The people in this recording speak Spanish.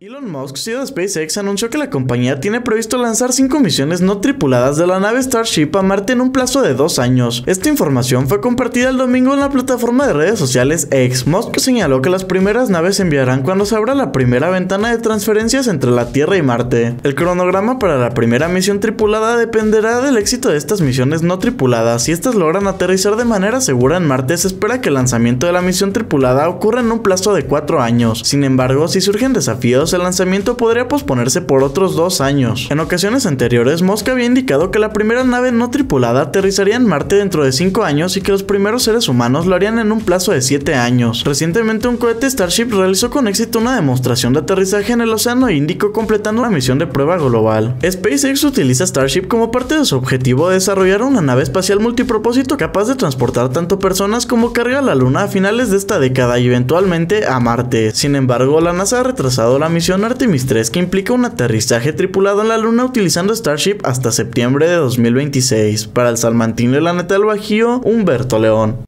Elon Musk, CEO de SpaceX, anunció que la compañía tiene previsto lanzar cinco misiones no tripuladas de la nave Starship a Marte en un plazo de dos años. Esta información fue compartida el domingo en la plataforma de redes sociales X. Musk señaló que las primeras naves se enviarán cuando se abra la primera ventana de transferencias entre la Tierra y Marte. El cronograma para la primera misión tripulada dependerá del éxito de estas misiones no tripuladas. Si estas logran aterrizar de manera segura en Marte, se espera que el lanzamiento de la misión tripulada ocurra en un plazo de cuatro años. Sin embargo, si surgen desafíos, el lanzamiento podría posponerse por otros dos años. En ocasiones anteriores, Musk había indicado que la primera nave no tripulada aterrizaría en Marte dentro de 5 años y que los primeros seres humanos lo harían en un plazo de 7 años. Recientemente un cohete Starship realizó con éxito una demostración de aterrizaje en el Océano Índico completando una misión de prueba global. SpaceX utiliza Starship como parte de su objetivo de desarrollar una nave espacial multipropósito capaz de transportar tanto personas como carga a la Luna a finales de esta década y eventualmente a Marte. Sin embargo, la NASA ha retrasado la misión Artemis 3 que implica un aterrizaje tripulado en la Luna utilizando Starship hasta septiembre de 2026. Para el Salmantín de la Neta del Bajío, Humberto León.